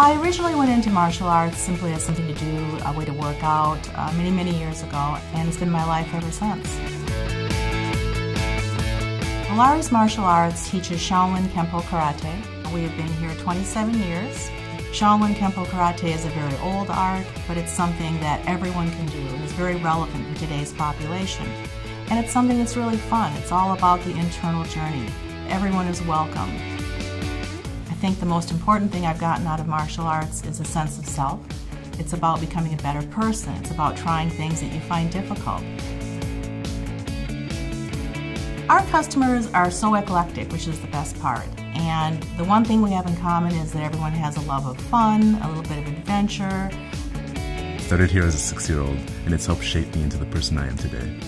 I originally went into martial arts simply as something to do, a way to work out, uh, many, many years ago, and it's been my life ever since. Villari's Martial Arts teaches Shaolin Kempo Karate. We have been here 27 years. Shaolin Kempo Karate is a very old art, but it's something that everyone can do and is very relevant in today's population. And it's something that's really fun. It's all about the internal journey. Everyone is welcome. I think the most important thing I've gotten out of martial arts is a sense of self. It's about becoming a better person. It's about trying things that you find difficult. Our customers are so eclectic, which is the best part. And the one thing we have in common is that everyone has a love of fun, a little bit of adventure. Started here as a six year old, and it's helped shape me into the person I am today.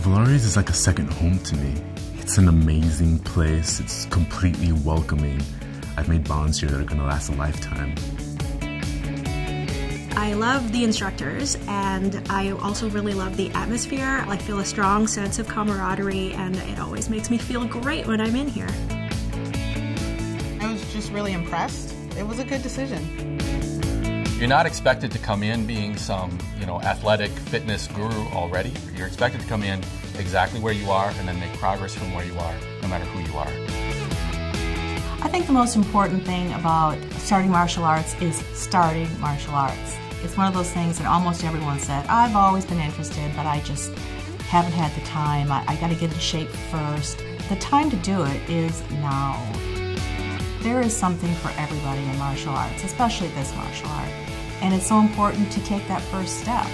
Villari's is like a second home to me. It's an amazing place, it's completely welcoming. I've made bonds here that are going to last a lifetime. I love the instructors and I also really love the atmosphere. I feel a strong sense of camaraderie and it always makes me feel great when I'm in here. I was just really impressed. It was a good decision. You're not expected to come in being some, you know, athletic fitness guru already. You're expected to come in exactly where you are and then make progress from where you are, no matter who you are. I think the most important thing about starting martial arts is starting martial arts. It's one of those things that almost everyone said, I've always been interested, but I just haven't had the time. I, I got to get in shape first. The time to do it is now. There is something for everybody in martial arts, especially this martial art. And it's so important to take that first step.